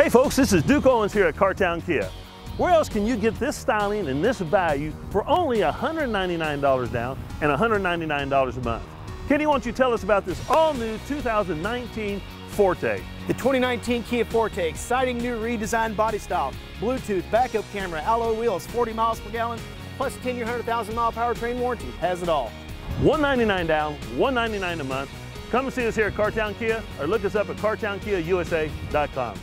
Hey folks, this is Duke Owens here at Car Town Kia. Where else can you get this styling and this value for only $199 down and $199 a month? Kenny, why don't you tell us about this all-new 2019 Forte? The 2019 Kia Forte, exciting new redesigned body style, Bluetooth, backup camera, alloy wheels, 40 miles per gallon, plus 10-year 100,000 mile powertrain warranty, has it all. $199 down, $199 a month. Come and see us here at Car Town Kia or look us up at cartownkiausa.com.